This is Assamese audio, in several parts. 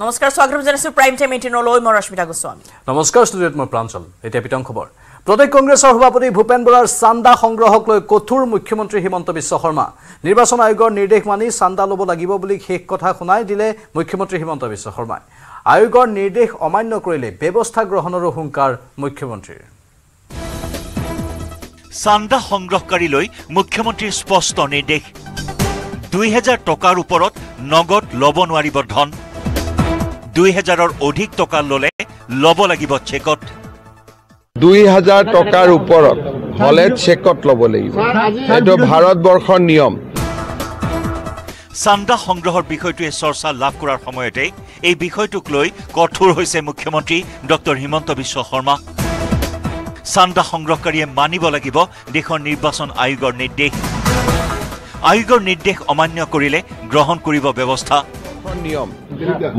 নমস্কাৰ স্বাগতম জনাইছো প্ৰাইম টাইম এইটিনলৈ মই ৰশ্মিতা গোস্বামী। নমস্কাৰ ষ্টুডিঅ'ত মই প্ৰাঞ্চল এতিয়া পিতং খবৰ। প্ৰদেশ কংগ্ৰেছৰ সভাপতি ভূপেন বৰাৰ চান্দা সংগ্ৰহক লৈ কঠোৰ মুখ্যমন্ত্ৰী হিমন্ত বিশ্ব শৰ্মা। নিৰ্বাচন আয়োগৰ নিৰ্দেশ মানি চান্দা ল'ব লাগিব বুলি শেষ কথা শুনাই দিলে মুখ্যমন্ত্ৰী হিমন্ত বিশ্ব শৰ্মাই। আয়োগৰ নিৰ্দেশ অমান্য কৰিলে ব্যৱস্থা গ্ৰহণৰো হুংকাৰ মুখ্যমন্ত্ৰীৰ। চান্দা সংগ্ৰহকাৰীলৈ মুখ্যমন্ত্ৰীৰ স্পষ্ট নিৰ্দেশ। দুই হেজাৰ টকাৰ ওপৰত নগদ ল'ব নোৱাৰিব ধন। দুই হেজাৰৰ অধিক টকা ল'লে ল'ব লাগিব চেকত। দুই হাজাৰ টকাৰ ওপৰত হ'লে চেকত ল'ব লাগিব। এইটো ভাৰতবৰ্ষৰ নিয়ম। চান্দা সংগ্ৰহৰ বিষয়টোৱে চৰ্চা লাভ কৰাৰ সময়তে এই বিষয়টোক লৈ কঠোৰ হৈছে মুখ্যমন্ত্ৰী ডক্টৰ হিমন্ত বিশ্ব শৰ্মা। চান্দা সংগ্ৰহকাৰীয়ে মানিব লাগিব দেশৰ নিৰ্বাচন আয়োগৰ নিৰ্দেশ। আয়োগৰ নিৰ্দেশ অমান্য কৰিলে গ্ৰহণ কৰিব ব্যৱস্থা। নিয়ম।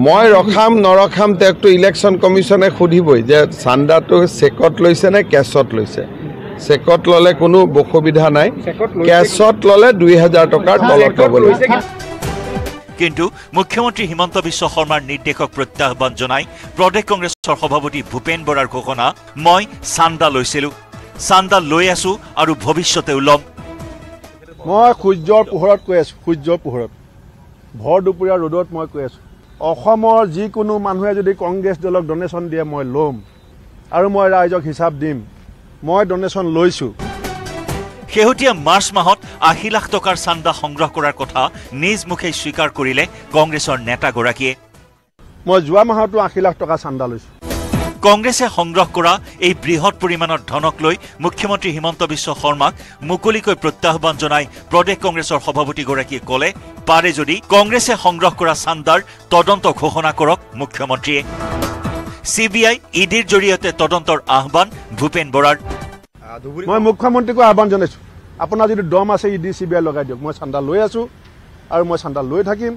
মই ৰখাম নৰখাম তেওঁকতো ইলেকশ্যন কমিশ্যনে সুধিবই যে চান্দাটো চেকত লৈছে নে কেছত লৈছে। চেকত ল'লে কোনো অসুবিধা নাই। কেছত ল'লে দুই হাজাৰ টকাৰ তলত ল'ব লাগিব কিন্তু মুখ্যমন্ত্ৰী হিমন্ত বিশ্ব শৰ্মাৰ নিৰ্দেশক প্ৰত্যাহ্বান জনাই প্ৰদেশ কংগ্ৰেছৰ সভাপতি ভূপেন বৰাৰ ঘোষণা মই চান্দা লৈছিলো। চান্দা লৈ আছো আৰু ভৱিষ্যতেও ল'ম। মই সূৰ্যৰ পোহৰত কৈ আছোঁ সূৰ্যৰ পোহৰত। ভৰ দুপৰীয়া ৰ'দত মই কৈ আছোঁ। অসমৰ যিকোনো মানুহে যদি কংগ্ৰেছ দলক ডনেশ্যন দিয়ে মই ল'ম। আৰু মই ৰাইজক হিচাপ দিম। মই ডনেশ্যন লৈছোঁ। শেহতীয়া মাৰ্চ মাহত আশী লাখ টকাৰ চান্দা সংগ্ৰহ কৰাৰ কথা নিজ মুখেই স্বীকাৰ কৰিলে কংগ্ৰেছৰ নেতাগৰাকীয়ে। মই যোৱা মাহতো আশী লাখ টকা চান্দা লৈছোঁ। কংগ্ৰেছে সংগ্ৰহ কৰা এই বৃহৎ পৰিমাণৰ ধনক লৈ মুখ্যমন্ত্ৰী হিমন্ত বিশ্ব শৰ্মাক মুকলিকৈ প্ৰত্যাহ্বান জনাই প্ৰদেশ কংগ্ৰেছৰ সভাপতিগৰাকীয়ে ক'লে পাৰে যদি কংগ্ৰেছে সংগ্ৰহ কৰা চান্দাৰ তদন্ত ঘোষণা কৰক মুখ্যমন্ত্ৰীয়ে। চি বি আই ইডিৰ জৰিয়তে তদন্তৰ আহ্বান ভূপেন বৰাৰ। মই মুখ্যমন্ত্ৰীকো আহ্বান জনাইছোঁ আপোনাৰ যদি দম আছে E D C B I লগাই দিয়ক। মই চান্দা লৈ আছোঁ আৰু মই চান্দা লৈ থাকিম।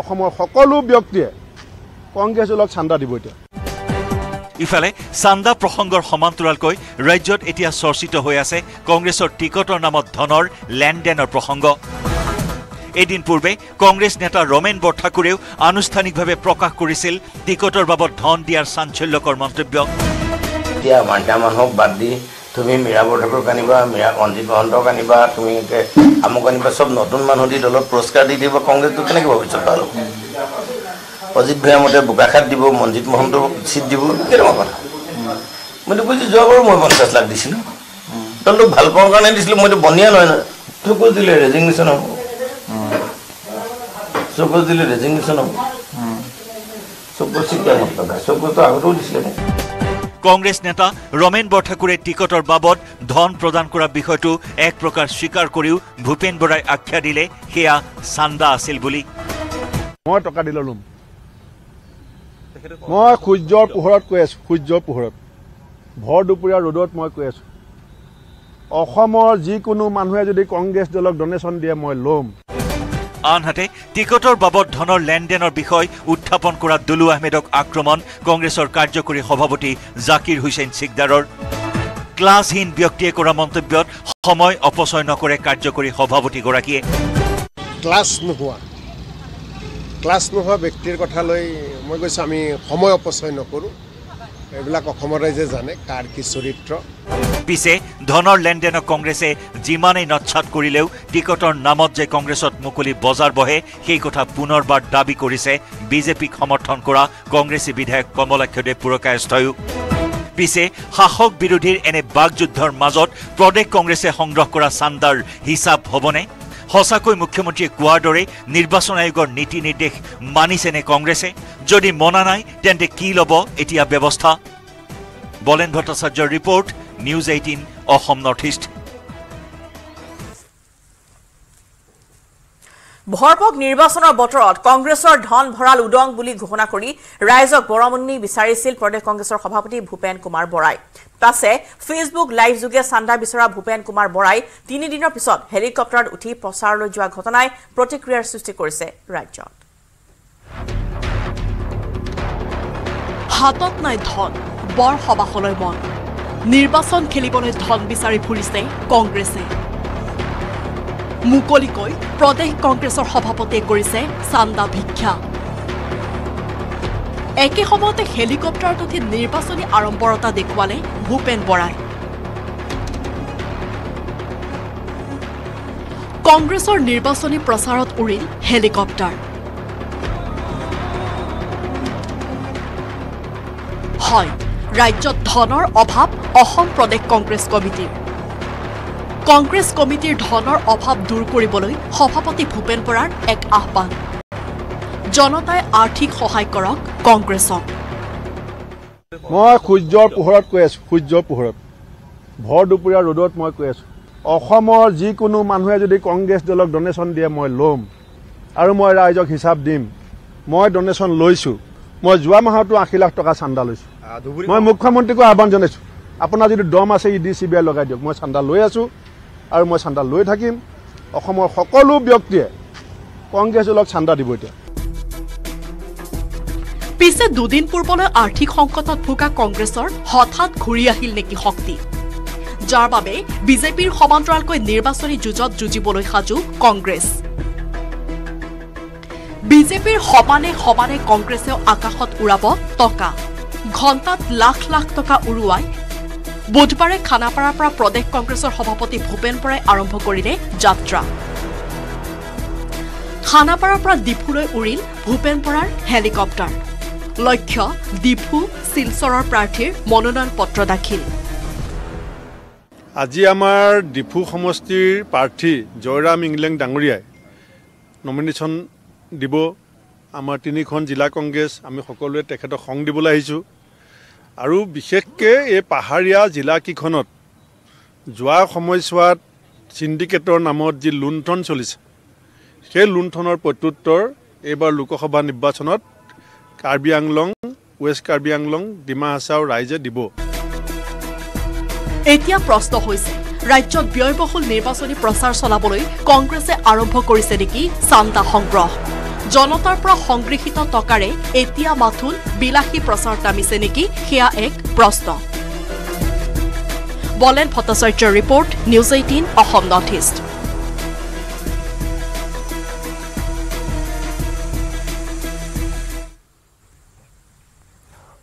অসমৰ সকলো ব্যক্তিয়ে কংগ্ৰেছ দলক চান্দা দিব এতিয়া। ইফালে চান্দা প্ৰসংগৰ সমান্তৰালকৈ ৰাজ্যত এতিয়া চৰ্চিত হৈ আছে কংগ্ৰেছৰ টিকটৰ নামত ধনৰ লেনদেনৰ প্ৰসংগ। এদিন পূৰ্বে কংগ্ৰেছ নেতা ৰমেন বৰঠাকুৰেও আনুষ্ঠানিকভাৱে প্ৰকাশ কৰিছিল টিকটৰ বাবদ ধন দিয়াৰ চাঞ্চল্যকৰ মন্তব্য। মানুহক বাদ দি তুমি মীৰা বৰঠাকুৰক আনিবা মীৰা অঞ্জিত মহন্তক আনিবা তুমি আমুক আনিবা চব নতুন মানুহ দি দলত পুৰস্কাৰ দি দিব কংগ্ৰেছটো কেনেকৈ ভৱিষ্যত হ'ব অজিত ভূঞা মতে বোকাখাত দিব মঞ্জিত মহন্তক চিট দিব কেনেকুৱা কথা? মইতো কৈছোঁ যোৱাবাৰো মই পঞ্চাছ লাখ দিছিলোঁ। দলটোক ভাল পাওঁ কাৰণে দিছিলোঁ মইতো বনিয়া নহয় নহয়। চকুজ দিলে ৰেজিগনেশ্যন হ'ব। চকুজ দিলে ৰেজিগনেশ্যন হ'ব চকুজ চিটিয়া নলগা চকুজটো আগতেও দিছিলে কংগ্ৰেছ নেতা ৰমেন বৰঠাকুৰে টিকটৰ বাবদ ধন প্ৰদান কৰা বিষয়টো এক প্ৰকাৰ স্বীকাৰ কৰিও ভূপেন বৰাই আখ্যা দিলে সেয়া চান্দা আছিল বুলি মই টকা দিলে ল'ম মই সূৰ্যৰ পোহৰত কৈ আছোঁ সূৰ্যৰ পোহৰত ভৰ দুপৰীয়া ৰ'দত মই কৈ আছোঁ অসমৰ যিকোনো মানুহে যদি কংগ্ৰেছ দলক ডনেশ্যন দিয়ে মই ল'ম আনহাতে টিকটৰ বাবদ ধনৰ লেনদেনৰ বিষয় উত্থাপন কৰা দুলু আহমেদক আক্ৰমণ কংগ্ৰেছৰ কাৰ্যকৰী সভাপতি জাকিৰ হুছেইন চিকদাৰৰ। ক্লাছহীন ব্যক্তিয়ে কৰা মন্তব্যত সময় অপচয় নকৰে কাৰ্যকৰী সভাপতিগৰাকীয়ে। ক্লাছ নোহোৱা। ক্লাছ নোহোৱা ব্যক্তিৰ কথা লৈ মই কৈছোঁ আমি সময় অপচয় নকৰোঁ। এইবিলাক অসমৰ ৰাইজে জানে কাৰ কি চৰিত্ৰ। পিছে ধনৰ লেনদেনক কংগ্ৰেছে যিমানেই নচ্ছাত কৰিলেও টিকটৰ নামত যে কংগ্ৰেছত মুকলি বজাৰ বহে সেই কথা পুনৰবাৰ দাবী কৰিছে বিজেপিক সমৰ্থন কৰা কংগ্ৰেছী বিধায়ক কমলাক্ষদেৱ পুৰকায়স্থয়ো। পিছে শাসক বিৰোধীৰ এনে বাকযুদ্ধৰ মাজত প্ৰদেশ কংগ্ৰেছে সংগ্ৰহ কৰা চান্দাৰ হিচাপ হ'বনে? সঁচাকৈ মুখ্যমন্ত্ৰীয়ে কোৱাৰ দৰে নিৰ্বাচন আয়োগৰ নীতি নিৰ্দেশ মানিছেনে কংগ্ৰেছে? যদি মনা নাই তেন্তে কি ল'ব এতিয়া ব্যৱস্থা? বলেন ভট্টাচাৰ্যৰ report news eighteen Assam north east. ভৰপক নিৰ্বাচনৰ বতৰত কংগ্ৰেছৰ ধন ভঁৰাল উদং বুলি ঘোষণা কৰি ৰাইজক বৰমণি বিচাৰিছিল প্ৰদেশ কংগ্ৰেছৰ সভাপতি ভূপেন কুমাৰ বৰাই। পাছে ফেচবুক লাইভযোগে চান্দা বিচৰা ভূপেন কুমাৰ বৰাই তিনিদিনৰ পিছত হেলিকপ্টাৰত উঠি প্ৰচাৰলৈ যোৱা ঘটনাই প্ৰতিক্ৰিয়াৰ সৃষ্টি কৰিছে ৰাজ্যত। হাতত নাই ধন বৰ সবাহলৈ মন। নিৰ্বাচন খেলিবলৈ ধন বিচাৰি ফুৰিছে কংগ্ৰেছে। মুকলিকৈ প্ৰদেশ কংগ্ৰেছৰ সভাপতিয়ে কৰিছে চান্দা ভিক্ষা। একে সময়তে হেলিকপ্টাৰত উঠি নিৰ্বাচনী আড়ম্বৰতা দেখুৱালে ভূপেন বৰাই। কংগ্ৰেছৰ নিৰ্বাচনী প্ৰচাৰত উৰিল হেলিকপ্টাৰ। হয় ৰাজ্যত ধনৰ অভাৱ অসম প্ৰদেশ কংগ্ৰেছ কমিটিৰ। কংগ্ৰেছ কমিটিৰ ধনৰ অভাৱ দূৰ কৰিবলৈ সভাপতি ভূপেন বৰাৰ এক আহ্বান। জনতাই আৰ্থিক সহায় কৰক কংগ্ৰেছক। মই সূৰ্যৰ পোহৰত কৈ আছোঁ সূৰ্যৰ পোহৰত। ভৰ দুপৰীয়া ৰ'দত মই কৈ আছোঁ। অসমৰ যিকোনো মানুহে যদি কংগ্ৰেছ দলক ডনেশ্যন দিয়ে মই ল'ম। আৰু মই ৰাইজক হিচাপ দিম। মই ডনেশ্যন লৈছোঁ। মই যোৱা মাহতো আশী লাখ টকা চান্দা লৈছোঁ। মই মুখ্যমন্ত্ৰীকো আহ্বান জনাইছোঁ। আপোনাৰ যদি দম আছে E D C B I লগাই দিয়ক। মই চান্দা লৈ আছোঁ আৰু মই চান্দা লৈ থাকিম। অসমৰ সকলো ব্যক্তিয়ে কংগ্ৰেছ দলক চান্দা দিব এতিয়া। পিছে দুদিন পূৰ্বলৈ আৰ্থিক সংকটত ভোগা কংগ্ৰেছৰ হঠাৎ ঘূৰি আহিল নেকি শক্তি? যাৰ বাবে বিজেপিৰ সমান্তৰালকৈ নিৰ্বাচনী যুঁজত যুঁজিবলৈ সাজু কংগ্ৰেছ। বিজেপিৰ সমানে সমানে কংগ্ৰেছেও আকাশত উৰাব টকা। ঘণ্টাত লাখ লাখ টকা উৰুৱাই বুধবাৰে খানাপাৰাৰ পৰা প্ৰদেশ কংগ্ৰেছৰ সভাপতি ভূপেন বৰাই আৰম্ভ কৰিলে যাত্ৰা। খানাপাৰাৰ পৰা ডিফুলৈ উৰিল ভূপেন বৰাৰ হেলিকপ্টাৰ। লক্ষ্য ডিফু শিলচৰৰ প্ৰাৰ্থীৰ মনোনয়ন পত্ৰ দাখিল। আজি আমাৰ ডিফু সমষ্টিৰ প্ৰাৰ্থী জয়ৰাম ইংলেং ডাঙৰীয়াই নমিনেশ্যন দিব। আমাৰ তিনিখন জিলা কংগ্ৰেছ আমি সকলোৱে তেখেতক সং দিবলৈ আহিছোঁ। আৰু বিশেষকৈ এই পাহাৰীয়া জিলাকেইখনত যোৱা সময়ছোৱাত চিণ্ডিকেটৰ নামত যি লুণ্ঠন চলিছে সেই লুণ্ঠনৰ প্ৰত্যুত্তৰ এইবাৰ লোকসভা নিৰ্বাচনত কাৰ্বি আংলং ৱেষ্ট কাৰ্বি আংলং ডিমা হাছাও ৰাইজে দিব এতিয়া প্ৰশ্ন হৈছে ৰাজ্যত ব্যয়বহুল নিৰ্বাচনী প্ৰচাৰ চলাবলৈ কংগ্ৰেছে আৰম্ভ কৰিছে নেকি চান্দা সংগ্ৰহ? জনতাৰ পৰা সংগৃহীত টকাৰে এতিয়া মাথোন বিলাসী প্ৰচাৰ নামিছে নেকি? সেয়া এক প্ৰশ্ন। বলেন ভট্টাচাৰ্যৰ report news eighteen Assam north east.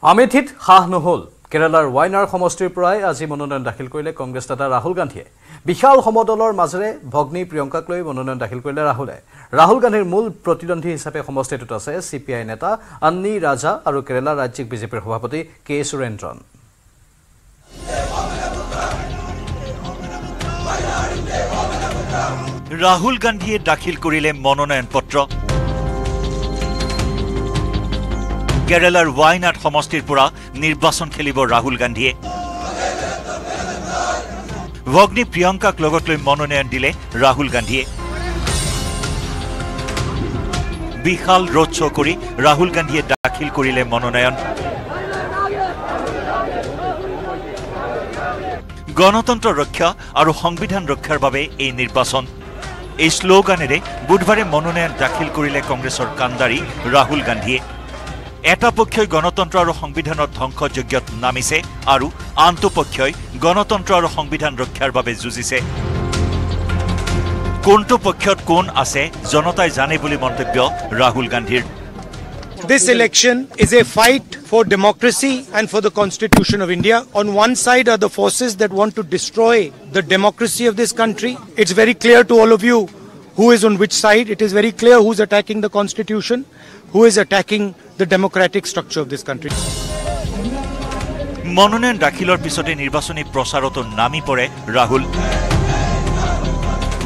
আমেথিত সাহ নহ'ল। কেৰালাৰ ৱাইনাৰ সমষ্টিৰ পৰাই আজি মনোনয়ন দাখিল কৰিলে কংগ্ৰেছ নেতা ৰাহুল গান্ধীয়ে। বিশাল সমদলৰ মাজেৰে ভগ্নী প্ৰিয়ংকাক লৈ মনোনয়ন দাখিল কৰিলে ৰাহুলে। ৰাহুল গান্ধীৰ মূল প্ৰতিদ্বন্দ্বী হিচাপে সমষ্টিটোত আছে চি পি আই নেতা আন্নী ৰাজা আৰু কেৰালাৰ ৰাজ্যিক বিজেপিৰ সভাপতি কে সুৰেন্দ্ৰন। ৰাহুল গান্ধীয়ে দাখিল কৰিলে মনোনয়ন পত্ৰ। কেৰালাৰ ৱাইনাড সমষ্টিৰ পৰা নিৰ্বাচন খেলিব ৰাহুল গান্ধীয়ে। ভগ্নী প্ৰিয়ংকাক লগত লৈ মনোনয়ন দিলে ৰাহুল গান্ধীয়ে। বিশাল ৰোড শ্ব' কৰি ৰাহুল গান্ধীয়ে দাখিল কৰিলে মনোনয়ন। গণতন্ত্ৰ ৰক্ষা আৰু সংবিধান ৰক্ষাৰ বাবে এই নিৰ্বাচন। এই শ্লোগানেৰে বুধবাৰে মনোনয়ন দাখিল কৰিলে কংগ্ৰেছৰ কাণ্ডাৰী ৰাহুল গান্ধীয়ে। এটা পক্ষই গণতন্ত্ৰ আৰু সংবিধানৰ ধ্বংসযজ্ঞত নামিছে আৰু আনটো পক্ষই গণতন্ত্ৰ আৰু সংবিধান ৰক্ষাৰ বাবে যুঁজিছে কোনটো পক্ষত কোন আছে জনতাই জানে বুলি মন্তব্য ৰাহুল গান্ধীৰ This election is a fight for democracy and for the Constitution of India. On one side are the forces that want to destroy the democracy of this country. It's very clear to all of you who is on which side. It is very clear who's attacking the Constitution, who is attacking the democratic structure of this country. মনোনয়ন দাখিলৰ পিছতে নিৰ্বাচনী প্ৰচাৰতো নামি পৰে ৰাহুল।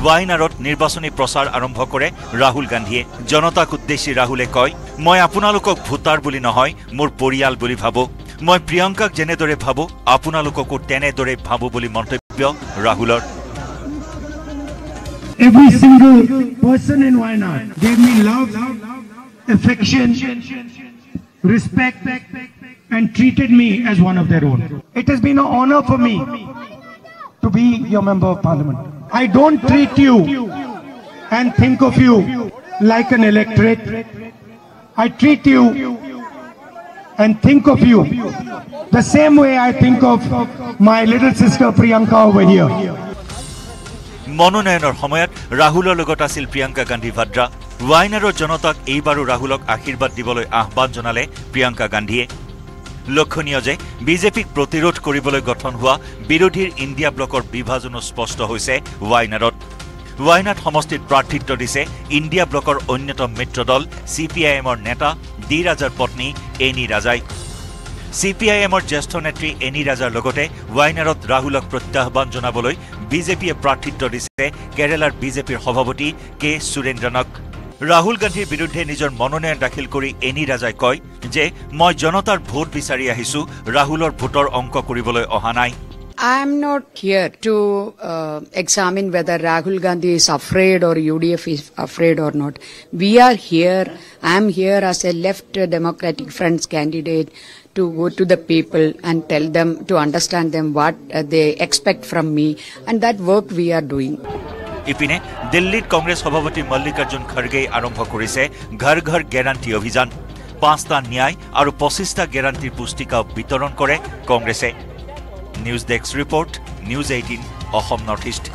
ৱাইনাৰত নিৰ্বাচনী প্ৰচাৰ আৰম্ভ কৰে ৰাহুল গান্ধীয়ে। জনতাক উদ্দেশ্যি ৰাহুলে কয় মই আপোনালোকক ভোটাৰ বুলি নহয় মোৰ পৰিয়াল বুলি ভাবোঁ। মই প্ৰিয়ংকাক যেনেদৰে ভাবোঁ আপোনালোককো তেনেদৰে ভাবোঁ বুলি মন্তব্য ৰাহুলৰ। Every single person in Wayanad gave me love, affection, respect, and treated me as one of their own. It has been an honor for me to be your member of parliament. I don't treat you and think of you like an electorate. I treat you and think of you the same way I think of my little sister Priyanka over here. মনোনয়নৰ সময়ত ৰাহুলৰ লগত আছিল প্ৰিয়ংকা গান্ধী ভাদ্ৰা ৱাইনাৰৰ জনতাক এইবাৰো ৰাহুলক আশীৰ্বাদ দিবলৈ আহ্বান জনালে প্ৰিয়ংকা গান্ধীয়ে। লক্ষণীয় যে বিজেপিক প্ৰতিৰোধ কৰিবলৈ গঠন হোৱা বিৰোধীৰ ইণ্ডিয়া ব্লকৰ বিভাজনো স্পষ্ট হৈছে ৱাইনাৰত। ৱাইনাড সমষ্টিত প্ৰাৰ্থিত্ব দিছে ইণ্ডিয়া ব্লকৰ অন্যতম মিত্ৰ দল চি পি আই এমৰ নেতা ডি ৰাজাৰ পত্নী এনি ৰাজাই। চি পি আই এমৰ জ্যেষ্ঠ নেত্ৰী এনি ৰাজাৰ লগতে ৱাইনাৰত ৰাহুলক প্ৰত্যাহ্বান জনাবলৈ বিজেপিয়ে প্ৰাৰ্থিত্ব দিছে কেৰালাৰ বিজেপিৰ সভাপতি কে সুৰেন্দ্ৰনক ৰাহুল গান্ধীৰ বিৰুদ্ধে নিজৰ মনোনয়ন দাখিল কৰি এনি ৰাজাই কয় যে মই জনতাৰ ভোট বিচাৰি আহিছো ৰাহুলৰ ভোটৰ অংক কৰিবলৈ অহা নাই I am not here to uh, examine whether Rahul Gandhi is afraid or UDF is afraid or not. We are here. I am here as a left Democratic Front's candidate to go to the people and tell them to understand them what uh, they expect from me, and that work we are doing. ইপিনে দিল্লীত কংগ্ৰেছ সভাপতি মল্লিকাৰ্জুন খাৰ্গেই আৰম্ভ কৰিছে ঘৰ ঘৰ গেৰাণ্টি অভিযান। পাঁচটা ন্যায় আৰু পঁচিছটা গেৰাণ্টিৰ পুস্তিকা বিতৰণ কৰে কংগ্ৰেছে। News desk report news eighteen Assam north east.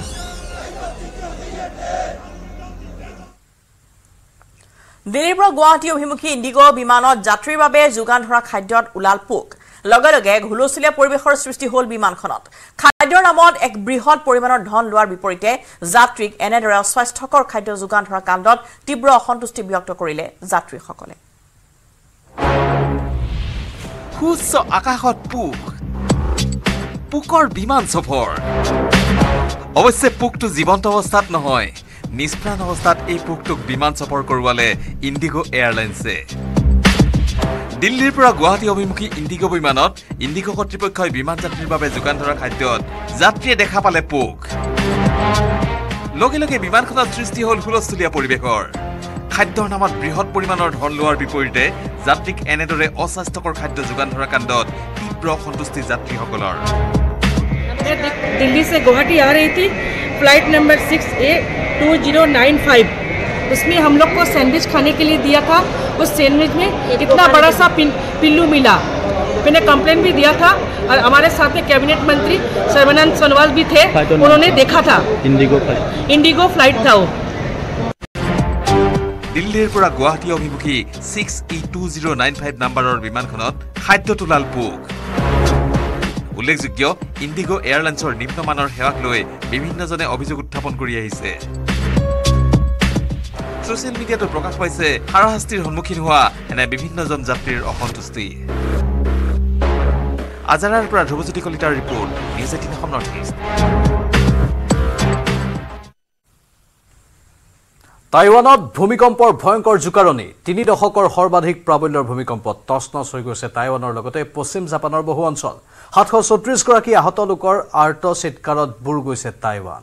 দিল্লীৰ পৰা গুৱাহাটী অভিমুখী ইণ্ডিগ' বিমানত যাত্ৰীৰ বাবে যোগান ধৰা খাদ্যত ওলাল পোক। লগে লগে হুলস্থুলীয়া পৰিৱেশৰ সৃষ্টি হ'ল বিমানখনত। খাদ্যৰ নামত এক বৃহৎ পৰিমাণৰ ধন লোৱাৰ বিপৰীতে যাত্ৰীক এনেদৰে অস্বাস্থ্যকৰ খাদ্য যোগান ধৰা কাণ্ডত তীব্ৰ অসন্তুষ্টি ব্যক্ত কৰিলে যাত্ৰীসকলে। সুউচ্চ আকাশত পোক। পোকৰ বিমান সফৰ অৱশ্যে পোকটো জীৱন্ত অৱস্থাত নহয়। নিষ্প্ৰাণ অৱস্থাত এই পোকটোক বিমান সফৰ কৰোৱালে ইণ্ডিগ' এয়াৰলাইন্সে। দিল্লীৰ পৰা গুৱাহাটী অভিমুখী ইণ্ডিগ বিমানত ইণ্ডিগ কৰ্তৃপক্ষই বিমান যাত্ৰীৰ বাবে যোগান ধৰা খাদ্যত যাত্ৰীয়ে দেখা পালে পোক। লগে লগে বিমানখনত সৃষ্টি হ'ল হুলস্থূলীয়া পৰিৱেশৰ। খাদ্যৰ নামত বৃহৎ পৰিমাণৰ ধন লোৱাৰ বিপৰীতে যাত্ৰীক এনেদৰে অস্বাস্থ্যকৰ খাদ্য যোগান ধৰা কাণ্ডত তীব্ৰ অসন্তুষ্টি যাত্ৰীসকলৰ। দিল্লী গুৱাহাটী আৰ এইটি flight number six E two zero' nine five to zero nine five उसमें हम लोग को सैंडविच खाने के लिए दिया था उस सैंडविच में इतना बड़ा सा पिन, पिल्लू मिला मैंने कंप्लेन भी दिया था और हमारे साथ में कैबिनेट मंत्री सर्वानंद सोनोवाल भी थे उन्होंने देखा था इंडिगो फ्लाइट था वो দিল্লীৰ পৰা গুৱাহাটী অভিমুখী six E two zero' nine five নাম্বাৰৰ বিমানখনত খাদ্য তোলাল পোক উল্লেখযোগ্য ইণ্ডিগ' এয়াৰলাইন্সৰ নিম্নমানৰ সেৱাক লৈ বিভিন্নজনে অভিযোগ উত্থাপন কৰি আহিছে ছচিয়েল মিডিয়াতো প্ৰকাশ পাইছে হাৰাশাস্তিৰ সন্মুখীন হোৱা এনে বিভিন্নজন যাত্ৰীৰ অসন্তুষ্টি। আজাৰাৰ পৰা ধ্ৰুৱজ্যোতি কলিতাৰ report news eighteen Assam north east. টাইৱানত ভূমিকম্পৰ ভয়ংকৰ জোকাৰণি তিনি দশকৰ সৰ্বাধিক প্ৰাবল্যৰ ভূমিকম্পত তছ নছ হৈ গৈছে টাইৱানৰ লগতে পশ্চিম জাপানৰ বহু অঞ্চল। সাতশ চৌত্ৰিছগৰাকী আহত লোকৰ আৰ্ট চিৎকাৰত বুৰ গৈছে টাইৱান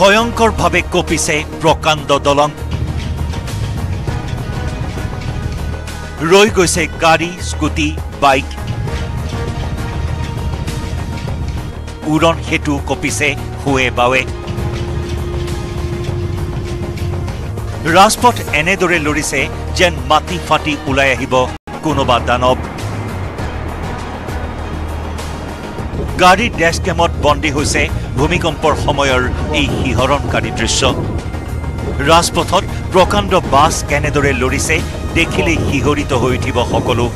ভয়ংকৰভাৱে কঁপিছে প্ৰকাণ্ড দলং। ৰৈ গৈছে গাড়ী স্কুটি বাইক। উৰণ সেতু কঁপিছে সোৱে বাৱে। ৰাজপথ এনেদৰে লৰিছে যেন মাটি ফাটি ওলাই আহিব কোনোবা দানৱ। গাড়ীৰ ডেছকেমত বন্দী হৈছে ভূমিকম্পৰ সময়ৰ এই শিহৰণকাৰী দৃশ্য। ৰাজপথত প্ৰকাণ্ড বাছ কেনেদৰে লৰিছে দেখিলেই শিহৰিত হৈ উঠিব সকলো।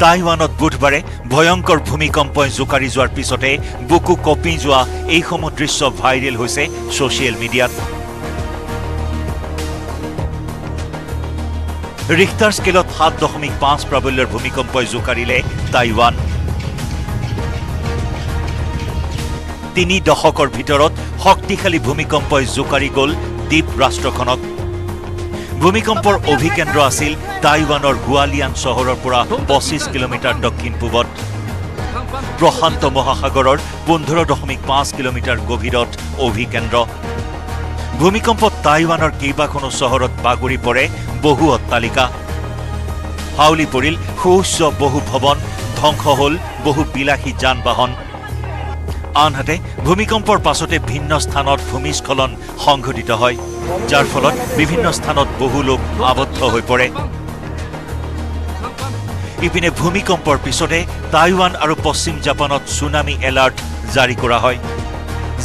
টাইৱানত বুধবাৰে ভয়ংকৰ ভূমিকম্পই জোকাৰি যোৱাৰ পিছতে বুকু কঁপি যোৱা এইসমূহ দৃশ্য ভাইৰেল হৈছে ছচিয়েল মিডিয়াত। ৰিক্টাৰ স্কেলত সাত দশমিক পাঁচ প্ৰাবল্যৰ ভূমিকম্পই জোকাৰিলে টাইৱান তিনি দশকৰ ভিতৰত শক্তিশালী ভূমিকম্পই জোকাৰি গ'ল দ্বীপ ৰাষ্ট্ৰখনক ভূমিকম্পৰ অভিকেন্দ্ৰ আছিল টাইৱানৰ গোৱালিয়ান চহৰৰ পৰা পঁচিছ কিলোমিটাৰ দক্ষিণ পূবত। প্ৰশান্ত মহাসাগৰৰ পোন্ধৰ দশমিক পাঁচ কিলোমিটাৰ গভীৰত অভিকেন্দ্ৰ। ভূমিকম্পত টাইৱানৰ কেইবাখনো চহৰত বাগৰি পৰে বহু অট্টালিকা হাউলি পৰিল সুউচ্চ বহু ভৱন ধ্বংস হ'ল বহু বিলাসী যান বাহন আনহাতে ভূমিকম্পৰ পাছতে ভিন্ন স্থানত ভূমিস্খলন সংঘটিত হয় যাৰ ফলত বিভিন্ন স্থানত বহু লোক আবদ্ধ হৈ পৰে। ইপিনে ভূমিকম্পৰ পিছতে টাইৱান আৰু পশ্চিম জাপানত ছুনামি এলাৰ্ট জাৰি কৰা হয়।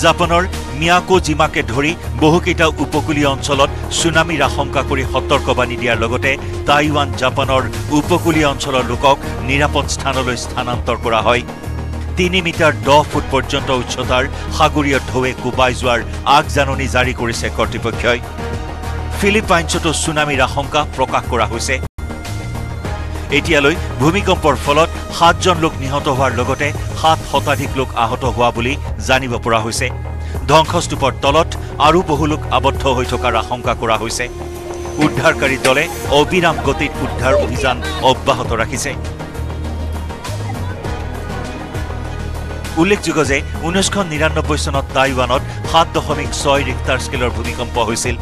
জাপানৰ মিয়াকো জিমাকে ধৰি বহুকেইটা উপকূলীয় অঞ্চলত ছুনামিৰ আশংকা কৰি সতৰ্কবাণী দিয়াৰ লগতে টাইৱান জাপানৰ উপকূলীয় অঞ্চলৰ লোকক নিৰাপদ স্থানলৈ স্থানান্তৰ কৰা হয়। তিনি মিটাৰ দহ ফুট পৰ্যন্ত উচ্চতাৰ সাগৰীয় ঢৌৱে কোবাই যোৱাৰ আগজাননী জাৰি কৰিছে কৰ্তৃপক্ষই। ফিলিপাইনছতো ছুনামিৰ আশংকা প্ৰকাশ কৰা হৈছে। এতিয়ালৈ ভূমিকম্পৰ ফলত সাতজন লোক নিহত হোৱাৰ লগতে সাত শতাধিক লোক আহত হোৱা বুলি জানিব পৰা হৈছে। ধ্বংসস্তূপৰ তলত আৰু বহু লোক আবদ্ধ হৈ থকাৰ আশংকা কৰা হৈছে। উদ্ধাৰকাৰী দলে অবিৰাম গতিত উদ্ধাৰ অভিযান অব্যাহত ৰাখিছে। উল্লেখযোগ্য যে ঊনৈছশ নিৰান্নব্বৈ চনত টাইৱানত সাত দশমিক ছয় ৰিক্টাৰ স্কেলৰ ভূমিকম্প হৈছিল।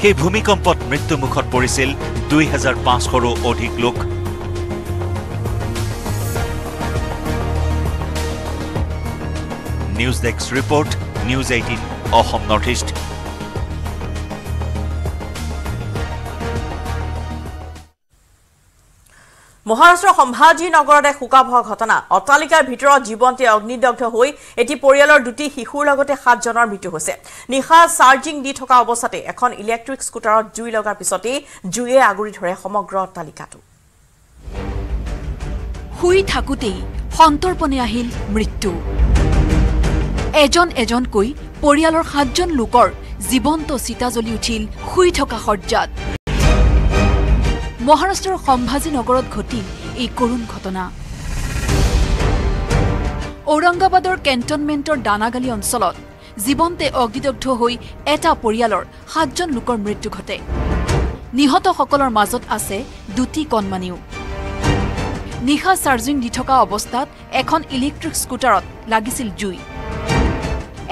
সেই ভূমিকম্পত মৃত্যুমুখত পৰিছিল দুই হাজাৰ পাঁচশৰো অধিক লোক। News desk report news eighteen Assam north east. মহাৰাষ্ট্ৰৰ সম্ভাজী নগৰত এক শোকাবহ ঘটনা। অট্টালিকাৰ ভিতৰত জীৱন্তে অগ্নিদগ্ধ হৈ এটি পৰিয়ালৰ দুটি শিশুৰ লগতে সাতজনৰ মৃত্যু হৈছে। নিশা চাৰ্জিং দি থকা অৱস্থাতে এখন ইলেক্ট্ৰিক স্কুটাৰত জুই লগাৰ পিছতেই জুয়ে আগুৰি ধৰে সমগ্ৰ অট্টালিকাটো। শুই থাকোঁতেই সন্তৰ্পণে আহিল মৃত্যু। এজন এজনকৈ পৰিয়ালৰ সাতজন লোকৰ জীৱন্ত চিতা জ্বলি উঠিল শুই থকা সজ্জাত মহাৰাষ্ট্ৰৰ সম্ভাজী নগৰত ঘটিল এই কৰুণ ঘটনা। ঔৰংগাবাদৰ কেণ্টনমেণ্টৰ দানাগালি অঞ্চলত জীৱন্তে অগ্নিদগ্ধ হৈ এটা পৰিয়ালৰ সাতজন লোকৰ মৃত্যু ঘটে। নিহতসকলৰ মাজত আছে দুটি কণমানিও। নিশা চাৰ্জিং দি থকা অৱস্থাত এখন ইলেক্ট্ৰিক স্কুটাৰত লাগিছিল জুই।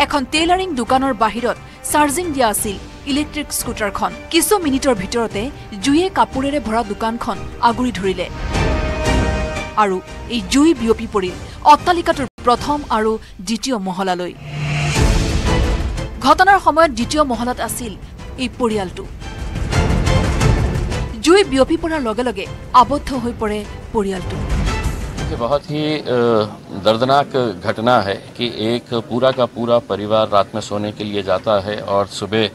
এখন টেইলাৰিং দোকানৰ বাহিৰত চাৰ্জিং দিয়া আছিল ইলেক্ট্ৰিক স্কুটাৰখন কিছু মিনিটৰ ভিতৰতে জুয়ে কাপোৰেৰে ভৰা দোকানখন আগুৰি ধৰিলে আৰু এই জুই বিয়পি পৰিল অট্টালিকাটোৰ প্ৰথম আৰু দ্বিতীয় মহলালৈ ঘটনাৰ সময়ত দ্বিতীয় মহলাত আছিল এই পৰিয়ালটো জুই বিয়পি পৰাৰ লগে লগে আবদ্ধ হৈ পৰে পৰিয়ালটো ये बहुत ही अ, दर्दनाक घटना है कि एक पूरा का पूरा परिवार रात में सोने के लिए जाता है और सुबह अ,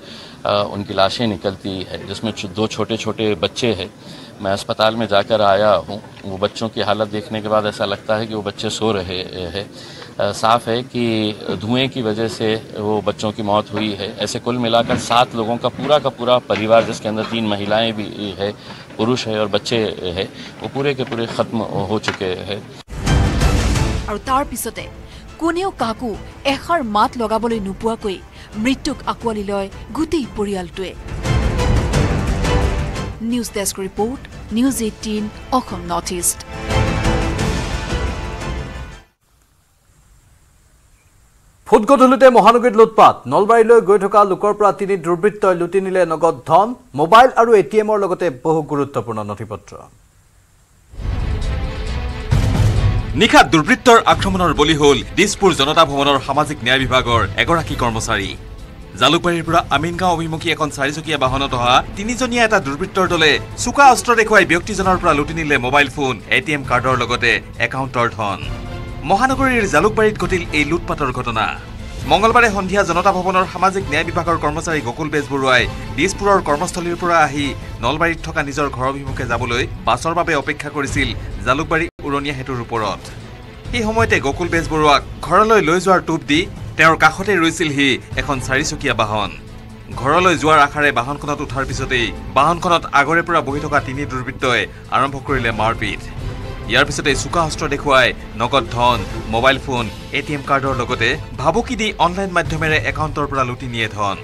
उनकी लाशें निकलती है जिसमें छो- दो छोटे छोटे बच्चे हैं मैं अस्पताल में जाकर आया हूँ वो बच्चों की हालत देखने के बाद ऐसा लगता है कि वो बच्चे सो रहे हैं अ, साफ है कि धुएं की वजह से वो बच्चों की मौत हुई है ऐसे कुल मिलाकर सात लोगों का पूरा का पूरा परिवार जिसके अंदर तीन महिलाएं भी है पुरुष है और बच्चे है वो पूरे के पूरे ख़त्म हो चुके हैं আৰু তাৰ পিছতে কোনেও কাকো এষাৰ মাত লগাবলৈ নোপোৱাকৈ মৃত্যুক আঁকোৱালি লয় গোটেই পৰিয়ালটোৱে। News desk report news eighteen Assam north east. ফুটগধূলিতে মহানগৰীত লুটপাট। নলবাৰীলৈ গৈ থকা লোকৰ পৰা তিনি দুৰ্বৃত্তই লুটি নিলে নগদ ধন মোবাইল আৰু এ টি এমৰ লগতে বহু গুৰুত্বপূৰ্ণ নথি পত্ৰ নিশা দুৰ্বৃত্তৰ আক্ৰমণৰ বলি হ'ল দিছপুৰ জনতা ভৱনৰ সামাজিক ন্যায় বিভাগৰ এগৰাকী কৰ্মচাৰী। জালুকবাৰীৰ পৰা আমিনগাঁও অভিমুখী এখন চাৰিচকীয়া বাহনত অহা তিনিজনীয়া এটা দুৰ্বৃত্তৰ দলে চোকা অস্ত্ৰ দেখুৱাই ব্যক্তিজনৰ পৰা লুটি নিলে mobile phone A T M কাৰ্ডৰ লগতে একাউণ্টৰ ধন। মহানগৰীৰ জালুকবাৰীত ঘটিল এই লুটপাটৰ ঘটনা। মঙলবাৰে সন্ধিয়া জনতা ভৱনৰ সামাজিক ন্যায় বিভাগৰ কৰ্মচাৰী গকুল বেজবৰুৱাই দিছপুৰৰ কৰ্মস্থলীৰ পৰা আহি নলবাৰীত থকা নিজৰ ঘৰ অভিমুখে যাবলৈ বাছৰ বাবে অপেক্ষা কৰিছিল জালুকবাৰী উৰণীয়া সেতুৰ ওপৰত। সেই সময়তে গকুল বেজবৰুৱাক ঘৰলৈ লৈ যোৱাৰ টোপ দি তেওঁৰ কাষতে ৰৈছিলহি এখন চাৰিচকীয়া বাহন। ঘৰলৈ যোৱাৰ আশাৰে বাহনখনত উঠাৰ পিছতেই বাহনখনত আগৰে পৰা বহি থকা তিনি দুৰ্বৃত্তই আৰম্ভ কৰিলে মাৰপিট। ইয়াৰ পিছতে চোকা অস্ত্ৰ দেখুৱাই নগদ ধন mobile phone A T M কাৰ্ডৰ লগতে ভাবুকি দি অনলাইন মাধ্যমেৰে একাউণ্টৰ পৰা লুটি নিয়ে ধন।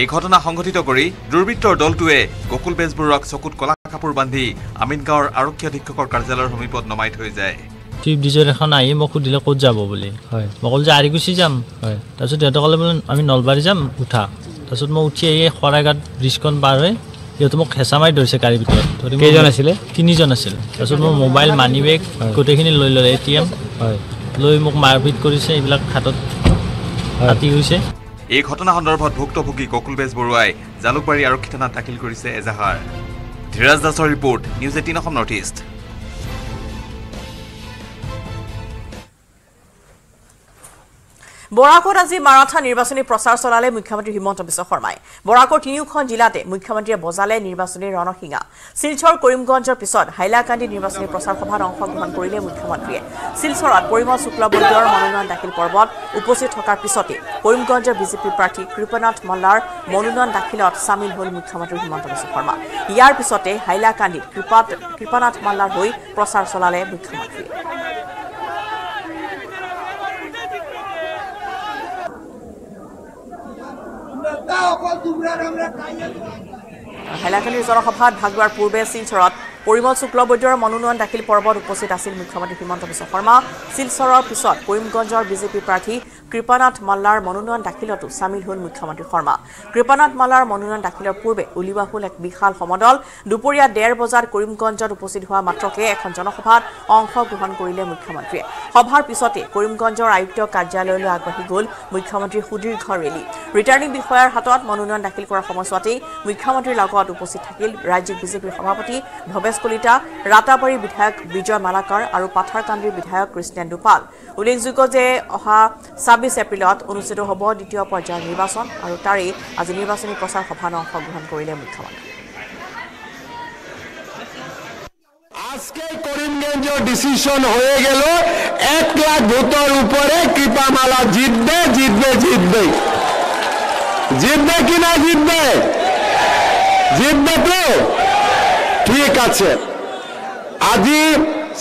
এই ঘটনা সংঘটিত কৰি দুৰ্বৃত্তৰ দলটোৱে গকুল বেজবৰুৱাক চকুত কলা কাপোৰ বান্ধি আমিনগাঁৱৰ আৰক্ষী অধীক্ষকৰ কাৰ্যালয়ৰ সমীপত নমাই থৈ যায়। ট্ৰিপ ডিজৰ এখন আহি মোক সুধিলে ক'ত যাব বুলি। হয়। মই ক'লো যে আৰিকুচি যাম। হয়। তাৰপিছত সিহঁতে ক'লে বোলে আমি নলবাৰী যাম উঠা। তাৰপিছত মই উঠি আহি শৰাইঘাট ব্ৰিজখন পাৰ হৈ সিহঁতে মোক হেঁচা মাৰি ধৰিছে গাড়ীৰ ভিতৰত। ধৰি কেইজন আছিলে? তিনিজন আছিল। তাৰপিছত মোৰ মোবাইল মানি বেগ গোটেইখিনি লৈ ল'লে এ টি এম। হয়। লৈ মোক মাৰপিট কৰিছে এইবিলাক হাতত কাটি গৈছে এই ঘটনা সন্দৰ্ভত ভুক্তভোগী গকুল বেজবৰুৱাই জালুকবাৰী আৰক্ষী থানাত দাখিল কৰিছে এজাহাৰ। ধীৰাজ দাসৰ report news eighteen Assam north east. বৰাকত আজি মাৰাথা নিৰ্বাচনী প্ৰচাৰ চলালে মুখ্যমন্ত্ৰী হিমন্ত বিশ্ব শৰ্মাই। বৰাকৰ তিনিওখন জিলাতে মুখ্যমন্ত্ৰীয়ে বজালে নিৰ্বাচনী ৰণসিঙা শিলচৰ কৰিমগঞ্জৰ পিছত হাইলাকান্দি নিৰ্বাচনী প্ৰচাৰ সভাত অংশগ্ৰহণ কৰিলে মুখ্যমন্ত্ৰীয়ে। শিলচৰত পৰিমল শুক্লবৈদ্যৰ মনোনয়ন দাখিল পৰ্বত উপস্থিত থকাৰ পিছতে কৰিমগঞ্জৰ বিজেপি প্ৰাৰ্থী কৃপনাথ মল্লাৰ মনোনয়ন দাখিলত চামিল হ'ল মুখ্যমন্ত্ৰী হিমন্ত বিশ্ব শৰ্মা। ইয়াৰ পিছতে হাইলাকান্দিত কৃপাত কৃপানাথ মাল্লাৰ হৈ প্ৰচাৰ চলালে মুখ্যমন্ত্ৰীয়ে। হাইলাকান্দিৰ জনসভাত ভাগ লোৱাৰ পূৰ্বে শিলচৰত পৰিমল শুক্লবৈদ্যৰ মনোনয়ন দাখিল পৰ্বত উপস্থিত আছিল মুখ্যমন্ত্ৰী হিমন্ত বিশ্ব শৰ্মা। শিলচৰৰ পিছত কৰিমগঞ্জৰ বিজেপি প্ৰাৰ্থী কৃপানাথ মাল্লাৰ মনোনয়ন দাখিলতো চামিল হ'ল মুখ্যমন্ত্ৰী শৰ্মা। কৃপানাথ মাল্লাৰ মনোনয়ন দাখিলৰ পূৰ্বে উলিওৱা হ'ল এক বিশাল সমদল। দুপৰীয়া ডেৰ বজাত কৰিমগঞ্জত উপস্থিত হোৱা মাত্ৰকে এখন জনসভাত অংশগ্ৰহণ কৰিলে মুখ্যমন্ত্ৰীয়ে। সভাৰ পিছতে কৰিমগঞ্জৰ আয়ুক্ত কাৰ্যালয়লৈ আগবাঢ়ি গ'ল মুখ্যমন্ত্ৰীৰ সুদীৰ্ঘ ৰেলী। ৰিটাৰ্ণিং বিষয়াৰ হাতত মনোনয়ন দাখিল কৰাৰ সময়ছোৱাতেই মুখ্যমন্ত্ৰীৰ লগত উপস্থিত থাকিল ৰাজ্যিক বিজেপিৰ সভাপতি ভৱেশ কলিতা ৰাতাবাৰী বিধায়ক বিজয় মালাকাৰ আৰু পাথাৰকান্দিৰ বিধায়ক কৃষ্ণেন্দু পাল উল্লেখযোগ্য যে অহা ছাব্বিছ এপ্ৰিলত অনুষ্ঠিত হ'ব দ্বিতীয় পৰ্যায়ৰ নিৰ্বাচন আৰু তাৰেই আজি নিৰ্বাচনী প্ৰচাৰ সভাত অংশগ্ৰহণ কৰিলে মুখ্যমন্ত্ৰী। আজকে কৰিমগঞ্জেৰ ডিসিশন হয়ে গেল। এক লাখ ভোটেৰ উপৰে কৃপামালা জিতবে জিতবে জিতবে। জিতবে কি জিতবে? জিতবে তো? ঠিক আছে। আজি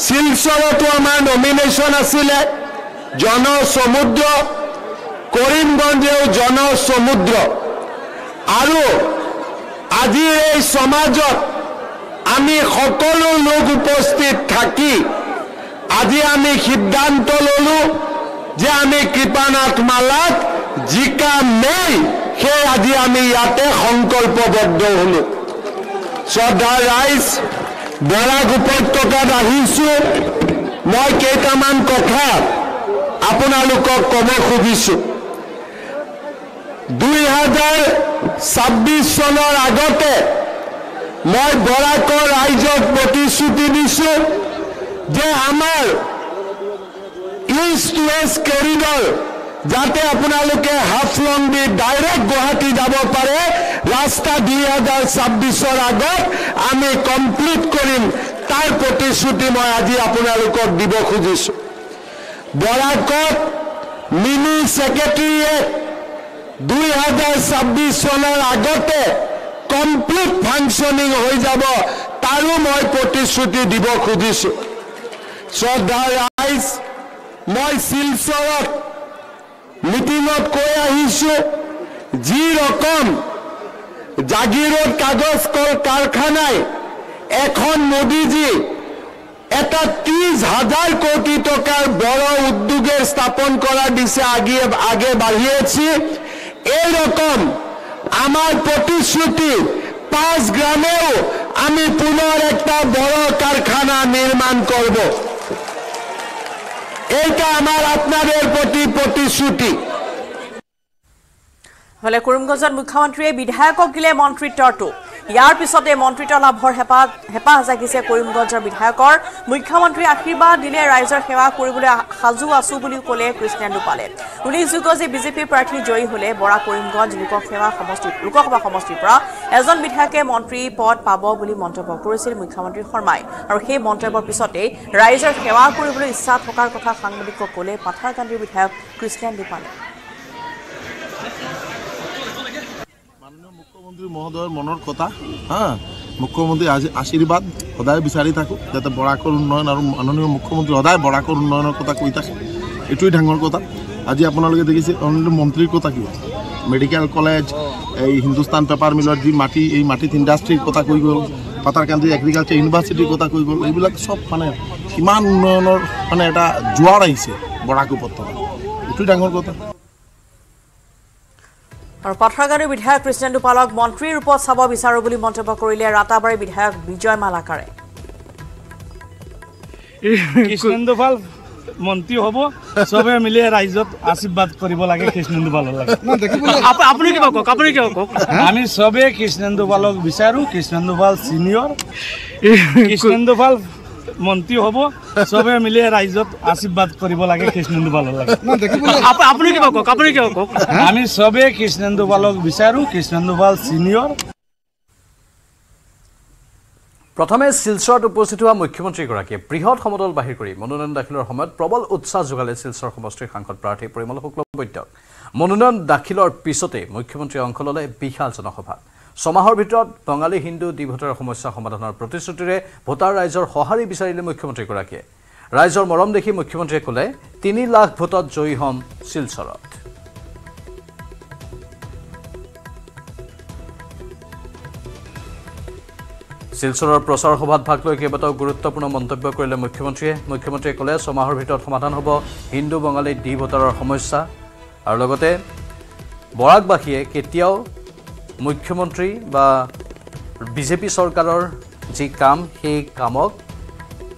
শিলচৰতো আমাৰ নমিনেশ্যন আছিলে জনসমুদ্ৰ, কৰিমগঞ্জেও জনসমুদ্ৰ। আৰু আজিৰ এই সমাজত আমি সকলো লোক উপস্থিত থাকি আজি আমি সিদ্ধান্ত ললো যে আমি কৃপানাথ মালাক জিকামেই সেই আজি আমি ইয়াতে সংকল্পবদ্ধ হলো। শ্ৰদ্ধা ৰাইজ বৰাক উপত্যকাত আহিছো মই কেইটামান কথা আপোনালোকক ক'ব খুজিছো। দুই হাজাৰ ছাব্বিছ চনৰ আগতে মই বৰাকৰ ৰাইজক প্ৰতিশ্ৰুতি দিছো যে আমাৰ ইষ্ট ৱেষ্ট কৰিডৰ যাতে আপোনালোকে হাফলং দি ডাইৰেক্ট গুৱাহাটী যাব পাৰে। ৰাস্তা দুই হাজাৰ ছাব্বিছৰ আগত আমি কমপ্লিট কৰিম। তাৰ প্ৰতিশ্ৰুতি মই আজি আপোনালোকক দিব খুজিছো। বৰাকত মিনি ছেক্ৰেটেৰিয়েট দুই হাজাৰ ছাব্বিছ চনৰ আগতে কমপ্লিট ফাংচনিং হৈ যাব তাৰো মই প্ৰতিশ্ৰুতি দিব খুজিছো। শ্ৰদ্ধা ৰাইজ মই শিলচৰত মিটিঙত কৈ আহিছো। যি ৰকম জাগিৰোড কাগজ কল কাৰখানাই এখন মোদীজী এটা ত্ৰিশ হাজার কোটি টাকার বড় উদ্যোগে স্থাপন করার দিশে আগে আগে বাড়িয়েছি এইরকম আমার প্রতিশ্রুতি পাঁচ গ্রামেও আমি পুনর একটা বড় কারখানা নির্মাণ করব এইটা আমাৰ আপনাদেৰ প্ৰতি প্ৰতিশ্ৰুতি। ইফালে কৰিমগঞ্জত মুখ্যমন্ত্ৰীয়ে বিধায়কক দিলে মন্ত্ৰিত্বৰটো ইয়াৰ পিছতে মন্ত্ৰিত্ব লাভৰ হেঁপাহ হেঁপাহ জাগিছে কৰিমগঞ্জৰ বিধায়কৰ। মুখ্যমন্ত্ৰীয়ে আশীৰ্বাদ দিলে ৰাইজৰ সেৱা কৰিবলৈ সাজু আছো বুলিও ক'লে কৃষ্ণেন্দু পালে উল্লেখযোগ্য যে বিজেপি প্ৰাৰ্থী জয়ী হ'লে বৰা কৰিমগঞ্জ লোকসেৱা সমষ্টি লোকসভা সমষ্টিৰ পৰা এজন বিধায়কে মন্ত্ৰী পদ পাব বুলি মন্তব্য কৰিছিল মুখ্যমন্ত্ৰী শৰ্মাই। আৰু সেই মন্তব্যৰ পিছতেই ৰাইজৰ সেৱা কৰিবলৈ ইচ্ছা থকাৰ কথা সাংবাদিকক ক'লে পাথাৰকান্দিৰ বিধায়ক কৃষ্ণেন্দু পালে মুখ্যমন্ত্ৰী মহোদয়ৰ মনৰ কথা হা? মুখ্যমন্ত্ৰী আজি আশীৰ্বাদ সদায় বিচাৰি থাকোঁ যাতে বৰাকৰ উন্নয়ন আৰু মাননীয় মুখ্যমন্ত্ৰী সদায় বৰাকৰ উন্নয়নৰ কথা কৈ থাকে। এইটোৱেই ডাঙৰ কথা। আজি আপোনালোকে দেখিছে মন্ত্ৰীৰ কথা কি মেডিকেল কলেজ এই হিন্দুস্তান পেপাৰ মিলৰ যি মাটি এই মাটিত ইণ্ডাষ্ট্ৰীৰ কথা কৈ গ'ল পাতাৰকান্দি এগ্ৰিকালচাৰ ইউনিভাৰ্চিটিৰ কথা কৈ গ'ল এইবিলাক চব মানে কিমান উন্নয়নৰ মানে এটা জোৱাৰ আহিছে বৰাক উপত্যকা এইটোৱেই ডাঙৰ কথা। আৰু পথাৰগাঁৱৰ বিধায়ক কৃষ্ণেন্দু পালক মন্ত্ৰীৰ ৰূপত চাব বিচাৰো বুলি মন্তব্য কৰিলে ৰাতাবাৰী বিধায়ক বিজয় মালাকাৰে। কৃষ্ণেন্দু পাল মন্ত্ৰী হ'ব চবে মিলি ৰাইজত আশীৰ্বাদ কৰিব লাগে কৃষ্ণেন্দু পালৰ লাগে। আপ- আপুনি কিবা কওক আপুনি কিবা কওক। আমি চবে কৃষ্ণেন্দু পালক বিচাৰো কৃষ্ণেন্দু পাল চিনিয়ৰ কৃষ্ণেন্দু পাল মন্ত্ৰী হ'ব চবে মিলি ৰাইজত আশীৰ্বাদ কৰিব লাগে কৃষ্ণেন্দু আপ- আপুনি কিবা কওক আপুনি কিবা কওক। আমি চবেই কৃষ্ণেন্দু পালক বিচাৰোঁ কৃষ্ণেন্দু পাল ছিনিয়ৰ প্ৰথমে শিলচৰত উপস্থিত হোৱা মুখ্যমন্ত্ৰীগৰাকীয়ে বৃহৎ সমদল বাহিৰ কৰি মনোনয়ন দাখিলৰ সময়ত প্ৰবল উৎসাহ যোগালে শিলচৰ সমষ্টিৰ সাংসদ প্ৰাৰ্থী পৰিমল শুক্লবৈদ্যক। মনোনয়ন দাখিলৰ পিছতেই মুখ্যমন্ত্ৰীয়ে অংশ ল'লে বিশাল জনসভাত ছমাহৰ ভিতৰত বঙালী হিন্দু দ্বি ভোটাৰৰ সমস্যা সমাধানৰ প্ৰতিশ্ৰুতিৰে ভোটাৰ ৰাইজৰ সঁহাৰি বিচাৰিলে মুখ্যমন্ত্ৰীগৰাকীয়ে। ৰাইজৰ মৰম দেখি মুখ্যমন্ত্ৰীয়ে ক'লে তিনি লাখ ভোটত জয়ী হ'ম শিলচৰত। শিলচৰৰ প্ৰচাৰ সভাত ভাগ লৈ কেইবাটাও গুৰুত্বপূৰ্ণ মন্তব্য কৰিলে মুখ্যমন্ত্ৰীয়ে। মুখ্যমন্ত্ৰীয়ে ক'লে ছমাহৰ ভিতৰত সমাধান হ'ব হিন্দু বঙালী দ্বি ভোটাৰৰ সমস্যা। আৰু লগতে বৰাকবাসীয়ে কেতিয়াও মুখ্যমন্ত্ৰী বা বিজেপি চৰকাৰৰ যি কাম সেই কামক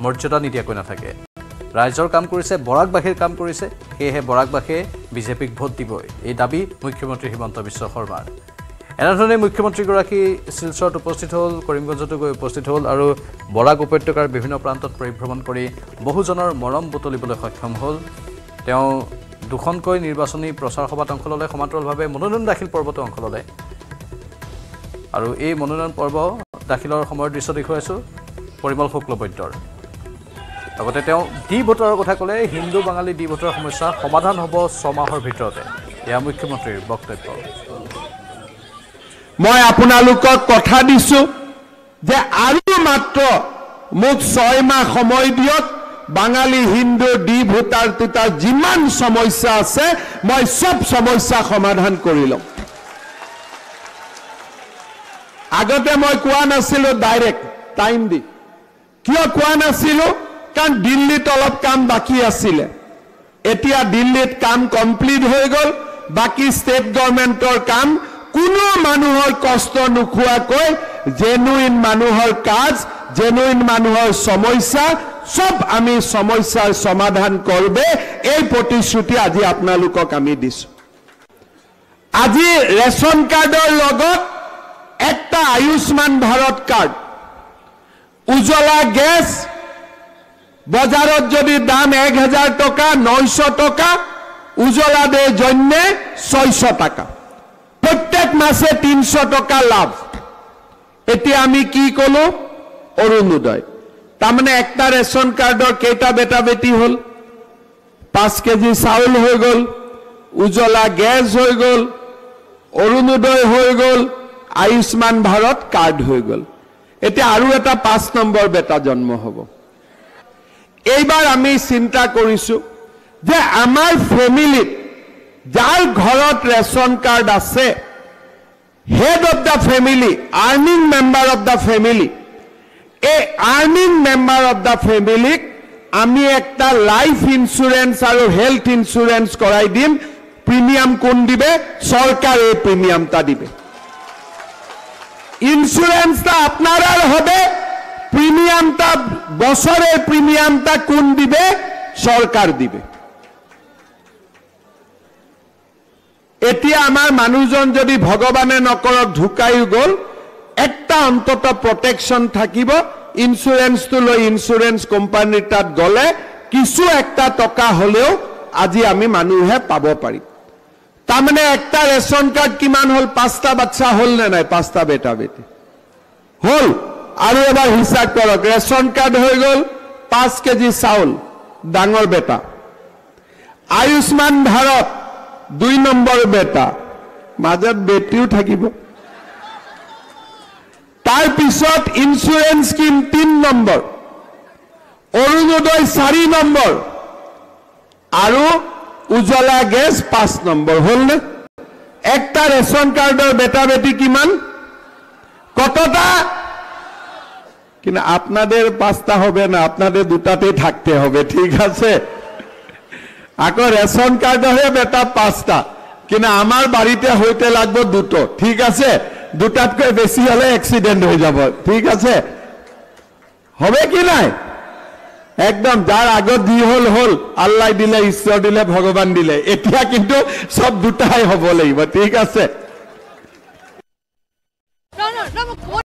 মৰ্যাদা নিদিয়াকৈ নাথাকে। ৰাইজৰ কাম কৰিছে বৰাকবাসীৰ কাম কৰিছে সেয়েহে বৰাকবাসীয়ে বিজেপিক ভোট দিবই। এই দাবী মুখ্যমন্ত্ৰী হিমন্ত বিশ্ব শৰ্মাৰ। এনেধৰণে মুখ্যমন্ত্ৰীগৰাকী শিলচৰত উপস্থিত হ'ল কৰিমগঞ্জতো গৈ উপস্থিত হ'ল আৰু বৰাক উপত্যকাৰ বিভিন্ন প্ৰান্তত পৰিভ্ৰমণ কৰি বহুজনৰ মৰম বুটলিবলৈ সক্ষম হ'ল। তেওঁ দুখনকৈ নিৰ্বাচনী প্ৰচাৰ সভাত অংশ ল'লে সমান্তৰালভাৱে মনোনয়ন দাখিল পৰ্বতো অংশ ল'লে। আৰু এই মনোনয়ন পৰ্ব দাখিলৰ সময়ৰ দৃশ্য দেখুৱাইছোঁ পৰিমল শুক্লবৈদ্যৰ। লগতে তেওঁ ডি ভোটাৰৰ কথা ক'লে হিন্দু বাঙালী ডি ভোটাৰৰ সমস্যা সমাধান হ'ব ছমাহৰ ভিতৰতে। এয়া মুখ্যমন্ত্ৰীৰ বক্তব্য। মই আপোনালোকক কথা দিছো যে আৰু মাত্ৰ মোক ছয় মাহ সময় দিয়ক। বাঙালী হিন্দু ডি ভোটাৰ টুটাৰ যিমান সমস্যা আছে মই চব সমস্যা সমাধান কৰি ল'ম। আগতে মই কোৱা নাছিলো ডাইৰেক্ট টাইম দি। কিয় কোৱা নাছিলো? কাৰণ দিল্লীত অলপ কাম বাকী আছিলে। এতিয়া দিল্লীত কাম কমপ্লিট হৈ গ'ল বাকী ষ্টেট গভৰ্ণমেণ্টৰ কাম কোনো মানুহৰ কষ্ট নোখোৱাকৈ জেনুইন মানুহৰ কাজ জেনুইন মানুহৰ সমস্যা চব আমি সমস্যাৰ সমাধান কৰবে। এই প্ৰতিশ্ৰুতি আজি আপোনালোকক আমি দিছো। আজি ৰেচন কাৰ্ডৰ লগত একটা আয়ুষ্মান ভাৰত কাৰ্ড উজ্বলা গেছ বজাৰত যদি দাম এক হাজাৰ টকা নশ টকা উজ্বলা দে জন্যে ছয়শো টাকা। প্ৰত্যেক মাসে তিনশ টকা লাভ। এতিয়া আমি কি কলো অৰুণোদয় তাৰমানে একটা ৰেচন কাৰ্ডৰ কেইটা বেটা বেটি হ'ল। পাঁচ কেজি চাউল হৈ গ'ল উজ্বলা গেছ হৈ গ'ল অৰুণোদয় হৈ গ'ল আয়ুষ্মান ভাৰত কাৰ্ড হৈ গ'ল। এতিয়া আৰু এটা পাঁচ নম্বৰ বেটা জন্ম হ'ব। এইবাৰ আমি চিন্তা কৰিছো যে আমাৰ ফেমিলিত যাৰ ঘৰত ৰেচন কাৰ্ড আছে head of the family earning member of the family এই আৰ্নিং মেম্বাৰ অফ দ্য ফেমিলিক আমি একটা লাইফ ইঞ্চুৰেঞ্চ আৰু হেল্থ ইঞ্চুৰেঞ্চ কৰাই দিম। প্ৰিমিয়াম কোন দিবে? চৰকাৰ এই প্রিমিয়ামটা দিবে। ইন্স্যুরেন্সটা আপনারার হবে, প্রিমিয়ামটা বছরের প্রিমিয়ামটা কোন দিবে? সরকার দিবে। এতিয়া আমাৰ মানুহজন যদি ভগৱানে নকৰক ঢুকাই গ'ল, একটা অন্তত প্ৰটেকশ্যন থাকিব। ইঞ্চুৰেঞ্চটো লৈ ইঞ্চুৰেঞ্চ কোম্পানীৰ তাত গ'লে কিছু একটা টকা হ'লেও আজি আমি মানুহে পাব পাৰিম। তাৰমানে একটা ৰেচন কাৰ্ড কিমান হ'ল? পাঁচটা বাচ্চা হ'ল নে নাই? পাঁচটা বেটা বেটি। হ'ল। আৰু এবাৰ হিচাপ কৰক ৰেচন কাৰ্ড হৈ গ'ল পাঁচ কেজি চাউল ডাঙৰ বেটা। আয়ুষ্মান ভাৰত দুই নম্বৰ বেটা। মাজত বেটিও থাকিব। তাৰপিছত ইঞ্চুৰেঞ্চ স্কিম তিন নম্বৰ। অৰুণোদয় চাৰি নম্বৰ। আৰু উজ্বলা গেছ পাঁচ নম্বৰ হ'লনে একটা ৰেচন কাৰ্ডৰ বেটা বেটি কিমান? কতটা? কিন্তু আপনাদের পাঁচটা হবে না, আপনাদের দুটাতেই থাকতে হবে, ঠিক আছে? আকৌ রেশন কার্ডহে বেটা পাঁচটা, কিন্তু আমার বাড়িতে হইতে লাগবে দুটো, ঠিক আছে? দুটাতকৈ বেশি হলে এক্সিডেন্ট হয়ে যাব, ঠিক আছে? হবে কি নাই? একদম যার আগত যি হল হল আল্লাহ দিলে ঈশ্বর দিলে ভগবান দিলে। এতিয়া কিন্তু সব দুটাই হব লাগিব ঠিক আছে?